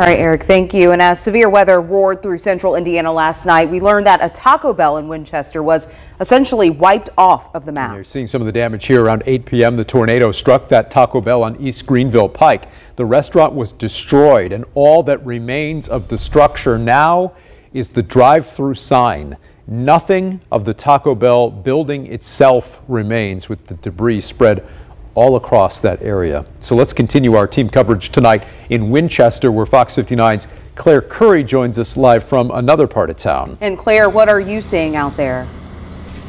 All right, Eric, thank you. And as severe weather roared through central Indiana last night, we learned that a Taco Bell in Winchester was essentially wiped off of the map. You're seeing some of the damage here around 8 p.m. The tornado struck that Taco Bell on East Greenville Pike. The restaurant was destroyed, and all that remains of the structure now is the drive-through sign. Nothing of the Taco Bell building itself remains with the debris spread all across that area. So let's continue our team coverage tonight in Winchester, where Fox 59's Claire Curry joins us live from another part of town. And Claire, what are you seeing out there?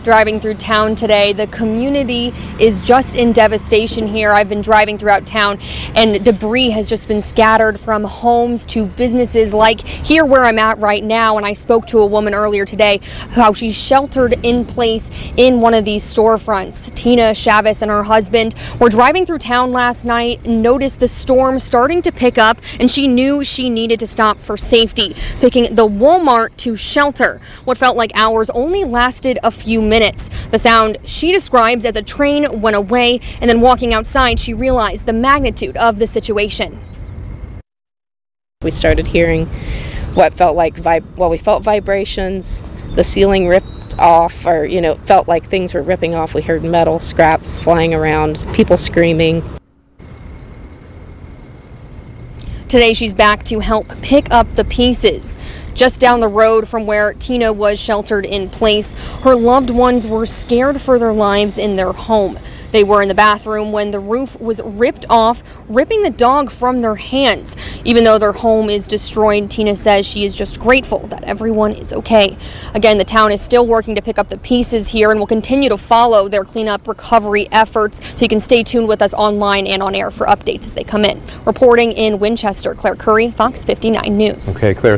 Driving through town today. The community is just in devastation here. I've been driving throughout town and debris has just been scattered from homes to businesses like here where I'm at right now. And I spoke to a woman earlier today how she's sheltered in place in one of these storefronts. Tina Chavez and her husband were driving through town last night noticed the storm starting to pick up and she knew she needed to stop for safety, picking the Walmart to shelter. What felt like hours only lasted a few minutes. The sound she describes as a train went away, and then walking outside, she realized the magnitude of the situation. We started hearing what felt like vib well, we felt vibrations. The ceiling ripped off, or you know, felt like things were ripping off. We heard metal scraps flying around, people screaming. Today, she's back to help pick up the pieces. Just down the road from where Tina was sheltered in place, her loved ones were scared for their lives in their home. They were in the bathroom when the roof was ripped off, ripping the dog from their hands. Even though their home is destroyed, Tina says she is just grateful that everyone is okay. Again, the town is still working to pick up the pieces here and will continue to follow their cleanup recovery efforts. So you can stay tuned with us online and on air for updates as they come in. Reporting in Winchester, Claire Curry, Fox 59 News. Okay, Claire.